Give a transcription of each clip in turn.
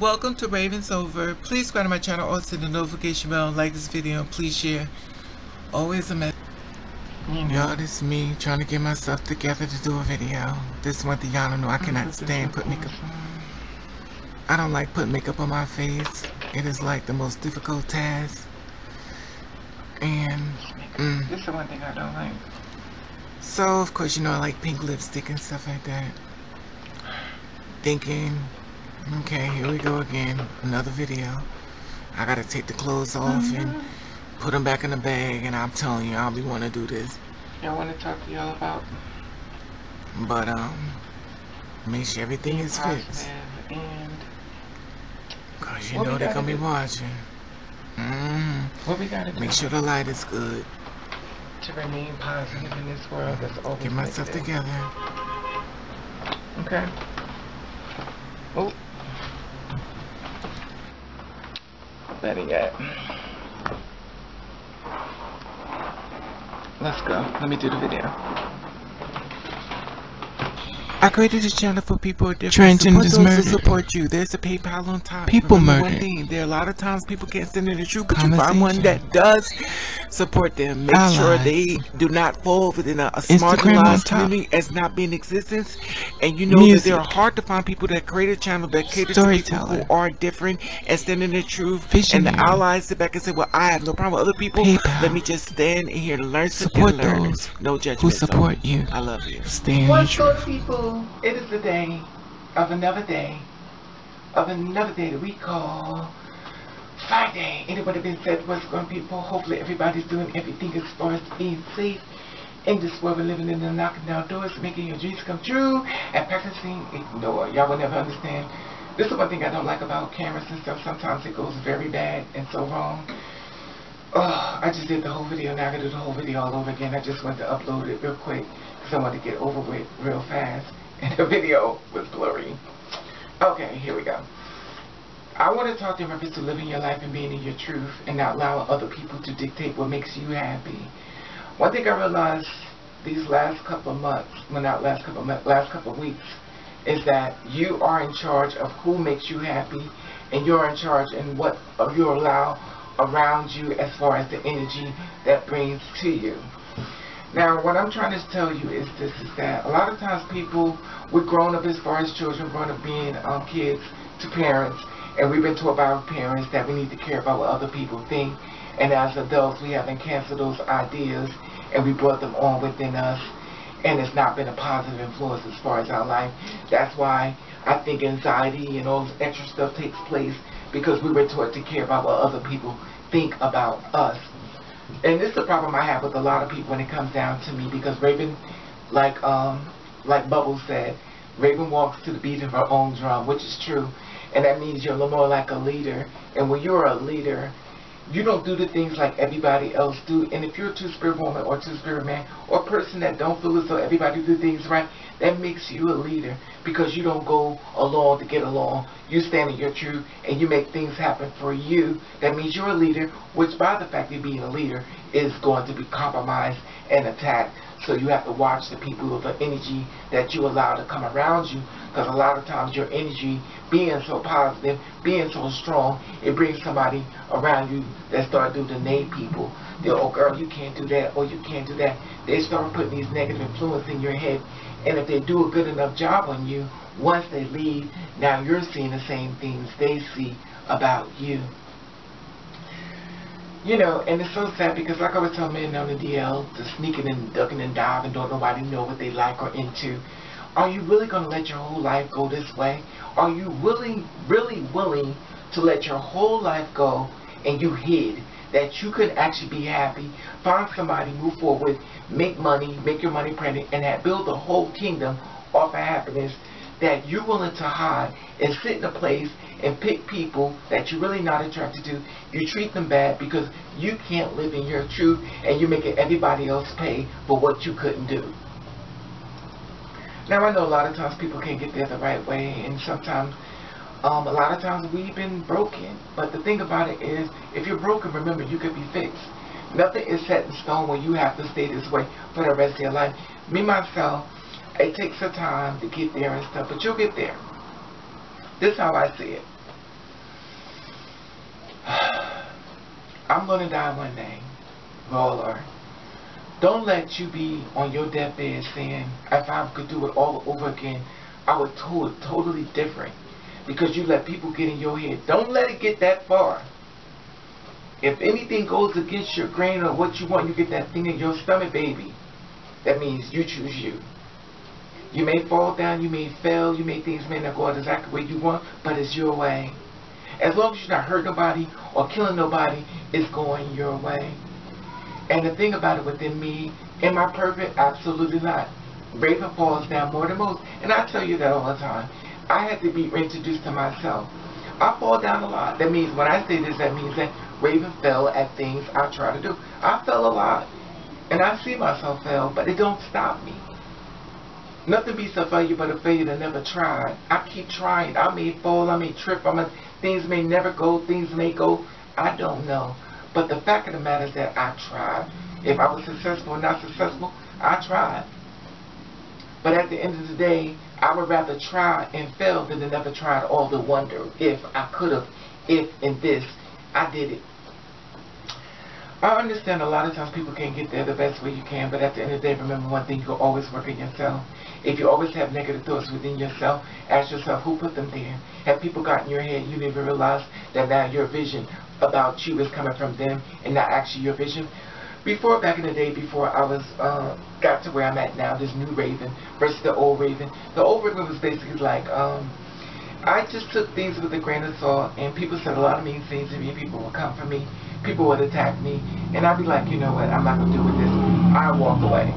Welcome to Ravenovah. Please subscribe to my channel, also the notification bell, like this video, please share. Always a mess. Y'all, this is me trying to get myself together to do a video. This one thing y'all don't know. I cannot stand put makeup. I don't like putting makeup on my face. It is like the most difficult task. And mm, This is the one thing I don't like. so, of course, you know I like pink lipstick and stuff like that. Thinking, okay, here we go again. Another video. I gotta take the clothes off and put them back in the bag. And I'm telling you, I'll be wanting to do this. Y'all want to talk to y'all about But, um, make sure everything is fixed. and Cause you know they're gonna be watching. Mm, what we gotta do make sure the light is good. to remain positive in this world that's always Get myself negative. together. Okay. Oh. Better yet. Let's go. Let me do the video. I created this channel for people with different Trenton support is those who support you. There's a PayPal on top. People Remember murdered. One thing, there are a lot of times people can't stand in the truth, but you find one that does support them. Make sure they do not fall within a, a Instagram marginalized community as not being in existence. And you know that Music. there are hard to find people that create a channel that cater to people who are different and stand in the truth. Visionary. And the allies sit back and say, well, I have no problem with other people. PayPal. Let me just stand in here to learn Support and learn. those No judgment. who zone. support you. I love you. Stay in your truth. people? It is the day of another day of another day that we call Friday. Have been said, what's going people? Hopefully everybody's doing everything as far as being safe in this world we're living in and knocking down doors, making your dreams come true, and practicing ignore. Y'all will never understand. This is one thing I don't like about cameras and stuff. Sometimes it goes very bad and so wrong. Oh, I just did the whole video. Now I gotta do the whole video all over again. I just wanted to upload it real quick because I wanted to get over with real fast. And the video was blurry. Okay, here we go. I want to talk in reference to living your life and being in your truth and not allowing other people to dictate what makes you happy. One thing I realized these last couple of months, well not last couple of months, last couple of weeks, is that you are in charge of who makes you happy and you're in charge in what you allow around you as far as the energy that brings to you. Now, what I'm trying to tell you is this, is that a lot of times people, we're grown up as far as children, grown up being um, kids to parents, and we've been taught by our parents that we need to care about what other people think, and as adults, we haven't canceled those ideas, and we brought them on within us, and it's not been a positive influence as far as our life. That's why I think anxiety and all this extra stuff takes place, because we were taught to care about what other people think about us. And this is a problem I have with a lot of people when it comes down to me because Raven, like um, like Bubbles said, Raven walks to the beat of her own drum, which is true, and that means you're a little more like a leader. And when you're a leader, you don't do the things like everybody else do. And if you're a two-spirit woman or two-spirit man or a person that don't feel as though everybody do things right, that makes you a leader because you don't go along to get along. You stand in your truth and you make things happen for you. That means you're a leader, which by the fact of being a leader is going to be compromised and attacked. So you have to watch the people the energy that you allow to come around you because a lot of times your energy being so positive, being so strong, it brings somebody around you that start to deny people. They're, oh girl, you can't do that, or you can't do that. They start putting these negative influence in your head. And if they do a good enough job on you, once they leave, now you're seeing the same things they see about you. You know, and it's so sad because like I was telling men on the DL, the sneaking and ducking and diving, don't nobody know what they like or into. Are you really going to let your whole life go this way? Are you really, really willing to let your whole life go and you hid that you could actually be happy, find somebody, move forward, make money, make your money printed, and have, build a whole kingdom off of happiness that you're willing to hide and sit in a place and pick people that you're really not attracted to. You treat them bad because you can't live in your truth and you're making everybody else pay for what you couldn't do. Now I know a lot of times people can't get there the right way and sometimes um, a lot of times we've been broken. But the thing about it is if you're broken, remember you could be fixed. Nothing is set in stone where you have to stay this way for the rest of your life. Me, myself, it takes a time to get there and stuff, but you'll get there. This is how I see it. I'm going to die one day. We. Don't let you be on your deathbed saying, if I could do it all over again, I would do it totally different. Because you let people get in your head. Don't let it get that far. If anything goes against your grain or what you want, you get that thing in your stomach, baby. That means you choose you. You may fall down, you may fail, you may things may not go out exactly the way you want, but it's your way. As long as you're not hurting nobody or killing nobody, it's going your way. And the thing about it within me, am I perfect? Absolutely not. Raven falls down more than most. And I tell you that all the time. I had to be introduced to myself. I fall down a lot. That means when I say this, that means that Raven fell at things I try to do. I fell a lot. And I see myself fail, but it don't stop me. Nothing beats a failure but a failure that never try. I keep trying. I may fall, I may trip, I may, things may never go, things may go. I don't know. But the fact of the matter is that I tried. If I was successful or not successful, I tried. But at the end of the day, I would rather try and fail than to never try at all to wonder if I could have, if in this, I did it. I understand a lot of times people can't get there the best way you can, but at the end of the day, remember one thing, you can always work on yourself. If you always have negative thoughts within yourself, ask yourself, who put them there? Have people got in your head you never realize that now your vision about you is coming from them and not actually your vision? Before, back in the day, before I was, uh, got to where I'm at now, this new Raven versus the old Raven, the old Raven was basically like, um, I just took things with a grain of salt, and people said a lot of mean things to me, people would come for me, people would attack me, and I'd be like, you know what, I'm not going to deal with this. I walk away.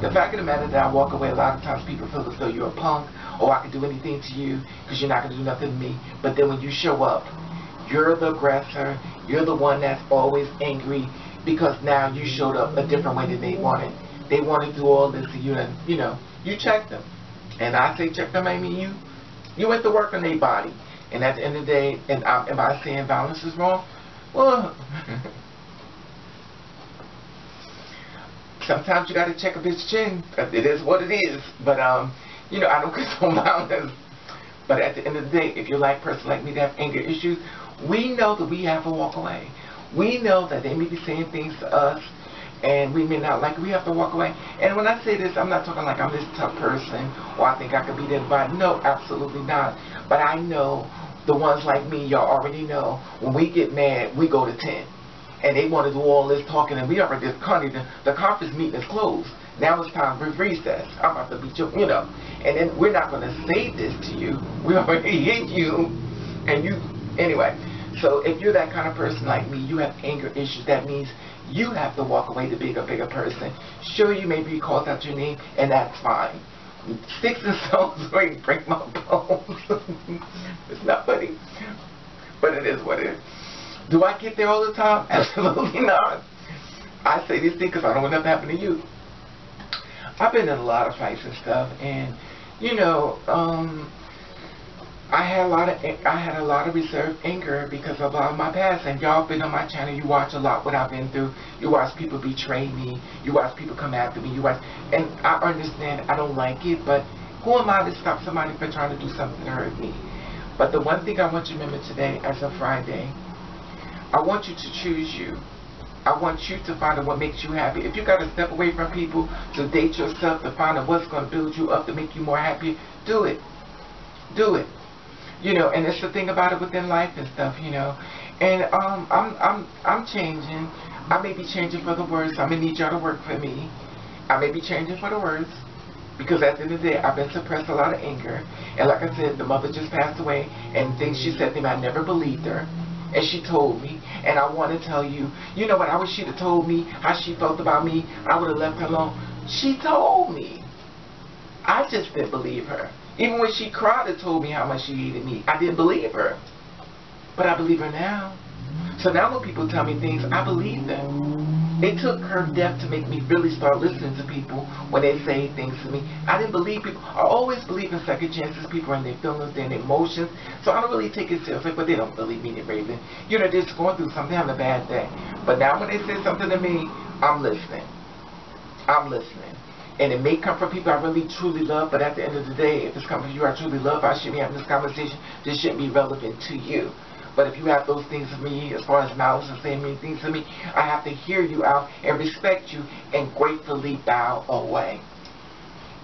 The fact of the matter that I walk away, a lot of times people feel as though you're a punk, or I can do anything to you because you're not going to do nothing to me. But then when you show up, you're the aggressor, you're the one that's always angry because now you showed up a different way than they wanted. They wanted to do all this to you, and you know, you check them. And I say check them, I mean you. You went to work on their body. And at the end of the day, and I, am I saying violence is wrong? Well, sometimes you got to check a bitch chin. It is what it is. But, um, you know, I don't condone violence. But at the end of the day, if you're like a person like me that have anger issues, we know that we have to walk away. We know that they may be saying things to us and we may not like it. We have to walk away. And when I say this, I'm not talking like I'm this tough person or I think I could beat everybody. No, absolutely not. But I know the ones like me, y'all already know, when we get mad, we go to 10 and they want to do all this talking, and we already, the, the conference meeting is closed. Now it's time for recess. I'm about to beat you, you know. And then we're not going to say this to you. We already hate you. And you, anyway. So if you're that kind of person like me, you have anger issues, that means you have to walk away to be a bigger person. Sure, you may be called out your name, and that's fine. Sticks and stones may break my bones. it's not funny, but it is what it is. Do I get there all the time? Absolutely not. I say these things because I don't want nothing to happen to you. I've been in a lot of fights and stuff, and you know, um, I had a lot of I had a lot of reserved anger because of a lot of my past. And y'all been on my channel, you watch a lot what I've been through. You watch people betray me. You watch people come after me. You watch, and I understand I don't like it, but who am I to stop somebody from trying to do something to hurt me? But the one thing I want you to remember today, as a Friday, I want you to choose you. I want you to find out what makes you happy. If you got to step away from people to date yourself, to find out what's going to build you up, to make you more happy, do it. Do it. You know, and it's the thing about it within life and stuff, you know. And um, I'm I'm I'm changing. I may be changing for the worse. I'm gonna need y'all to work for me. I may be changing for the worse. Because at the end of the day, I've been suppressed a lot of anger. And like I said, the mother just passed away. And things she said to me, I never believed her and she told me. And I want to tell you, you know what, I wish she'd have told me how she felt about me. I would have left her alone. She told me. I just didn't believe her. Even when she cried and told me how much she hated me, I didn't believe her. But I believe her now. So now when people tell me things, I believe them. It took her death to make me really start listening to people when they say things to me. I didn't believe people. I always believe in second chances, people and their feelings their emotions. So I don't really take it seriously, but they don't believe me, Raven. You know, they're just going through something, having a bad day. But now when they say something to me, I'm listening. I'm listening. And it may come from people I really truly love, but at the end of the day, if it's coming from you I truly love, I shouldn't be having this conversation. This shouldn't be relevant to you. But if you have those things to me, as far as malice and saying mean things to me, I have to hear you out and respect you and gratefully bow away.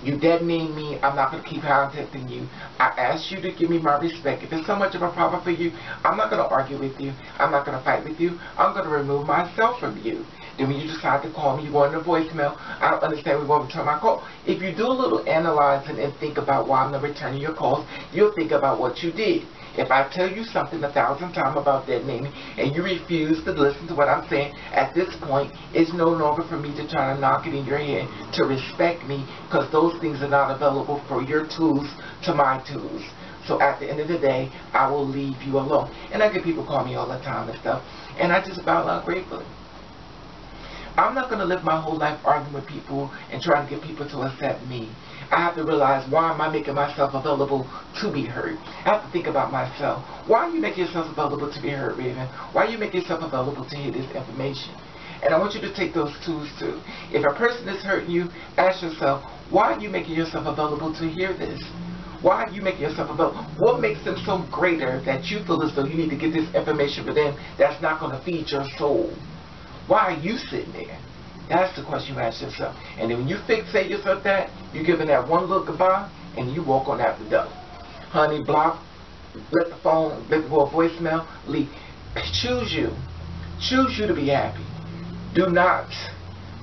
You dead name me, I'm not going to keep contacting you. I asked you to give me my respect. If it's so much of a problem for you, I'm not going to argue with you. I'm not going to fight with you. I'm going to remove myself from you. Then when you decide to call me, you go into voicemail. I don't understand we won't return my call. If you do a little analyzing and think about why I'm not returning your calls, you'll think about what you did. If I tell you something a thousand times about that name and you refuse to listen to what I'm saying, at this point, it's no longer for me to try to knock it in your head to respect me because those things are not available for your tools to my tools. So at the end of the day, I will leave you alone. And I get people call me all the time and stuff. And I just bow out gratefully. I'm not going to live my whole life arguing with people and trying to get people to accept me. I have to realize why am I making myself available to be heard. I have to think about myself. Why are you making yourself available to be heard, Raven? Why are you making yourself available to hear this information? And I want you to take those tools too. If a person is hurting you, ask yourself, why are you making yourself available to hear this? Why are you making yourself available? What makes them so greater that you feel as though you need to get this information for them that's not going to feed your soul? Why are you sitting there? That's the question you ask yourself. And then when you fixate yourself that, you're giving that one look goodbye, and you walk on out the door. Honey, block, let the phone, let the voicemail, leave. Choose you. Choose you to be happy. Do not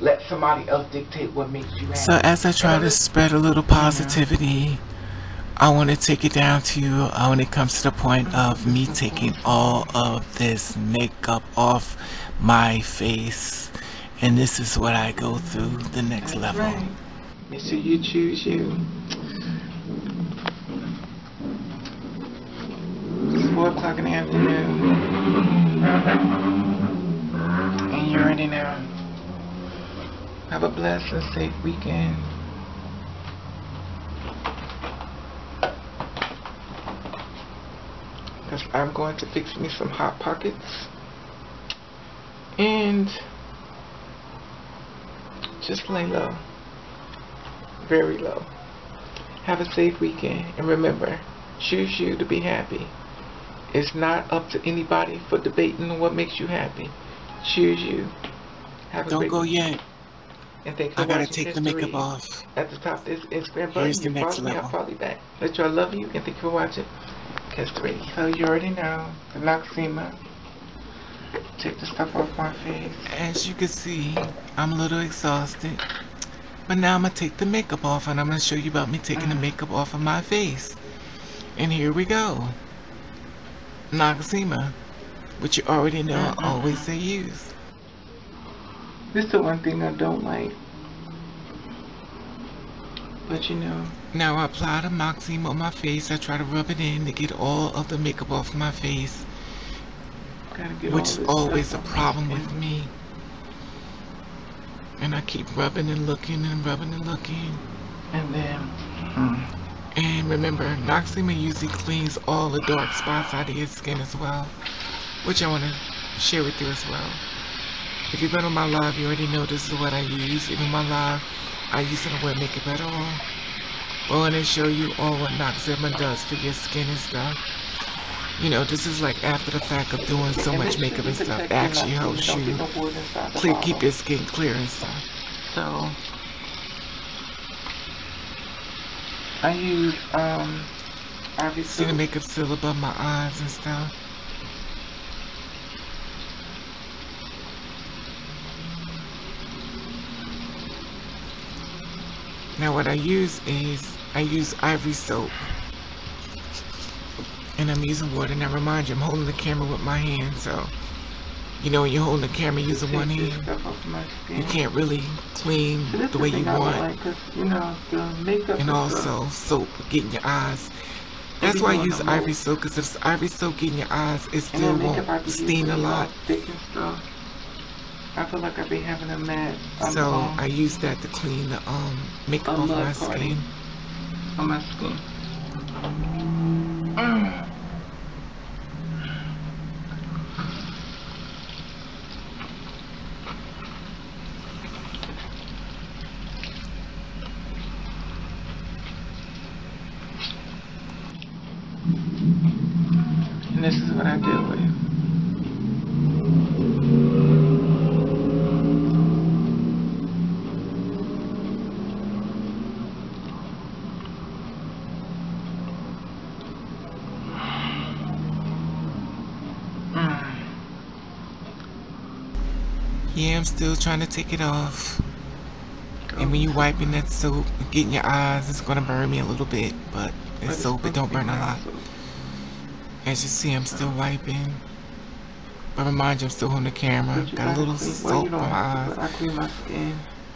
let somebody else dictate what makes you happy. So as I try to spread a little positivity, I want to take it down to you uh, when it comes to the point of me taking all of this makeup off my face and this is what I go through the next level. Right. Make sure you choose you. It's 4 o'clock in the afternoon. And you're ready now. Have a blessed and safe weekend. Because I'm going to fix me some Hot Pockets. And just lay low. Very low. Have a safe weekend. And remember, choose you to be happy. It's not up to anybody for debating what makes you happy. Choose you. Have a Don't go weekend. yet. And thanks for I gotta take the makeup off. At the top of this Instagram button, Here's the next level. Me, I'll you back. Let y'all love you and thank you for watching. Radio. So you already know the Noxzema take the stuff off my face. As you can see, I'm a little exhausted. But now I'm going to take the makeup off and I'm going to show you about me taking the mm. makeup off of my face. And here we go. Noxzema, which you already know I mm-hmm. always say use. This is the one thing I don't like. But you know. Now I apply the Noxzema on my face. I try to rub it in to get all of the makeup off my face which is always a problem with me. And I keep rubbing and looking and rubbing and looking. And then, hmm. and remember, Noxzema usually cleans all the dark spots out of your skin as well, which I want to share with you as well. If you've been on my live, you already know this is what I use. Even my live, I use it to wear makeup at all. Want to show you all what Noxzema does for your skin and stuff you know, this is like after the fact of doing so much makeup and stuff. It actually helps you clear, keep your skin clear and stuff. So, I use, um, obviously. See the makeup still above my eyes and stuff. Now what I use is, I use Ivory soap and I'm using water. Now remind you, I'm holding the camera with my hand, so you know when you're holding the camera using one hand, you can't really clean so the way you want. Like, you know, and also soap getting your eyes. That's why I use ivory soap, because if ivory soap getting your eyes, it still won't stain a lot. I feel like I've been having a mad. So I use that to clean the um makeup off my skin. On my skin. Mm. And this is what what I deal with. Yeah, I'm still trying to take it off. And when you wiping that soap, getting your eyes, it's gonna burn me a little bit, but it's soap, it don't burn a lot. As you see, I'm still wiping. But remind you, I'm still holding the camera. Got a little soap on my eyes. I clean my skin.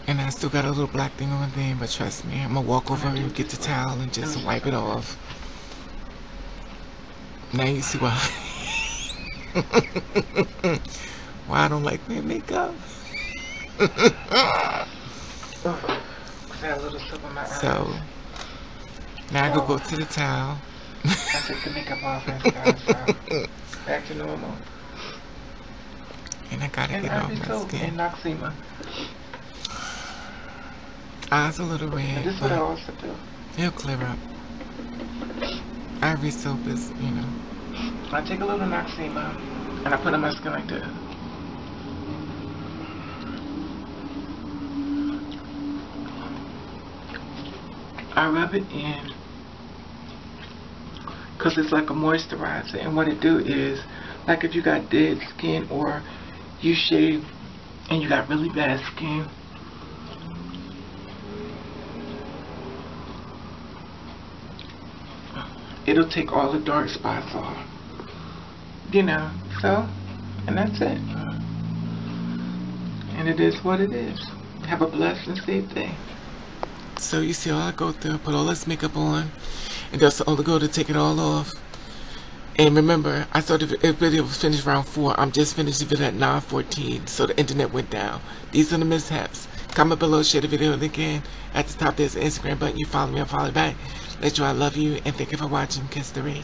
And I still got a little black thing on there, but trust me, I'm gonna walk over and get the towel and just wipe it off. Now you see why. why I don't like wearing makeup. so, now I go oh. go to the towel. I took the makeup off and so back to normal. And I gotta and get off my skin. And Noxzema. Eyes a little red. And this is what I also do. It'll clear up. Ivory soap is, you know. I take a little Noxzema and I put it on my skin like this. I rub it in because it's like a moisturizer and what it do is like if you got dead skin or you shave and you got really bad skin it'll take all the dark spots off you know so and that's it. And it is what it is. Have a blessed and safe day so you see all I go through put all this makeup on and that's all the go to take it all off and remember, I thought the video was finished around 4. I'm just finished the video at 9.14, so the internet went down. These are the mishaps. Comment below, share the video again. At the top, there's an Instagram button. You follow me, I follow back. Let you I love you, and thank you for watching. Kiss the ring.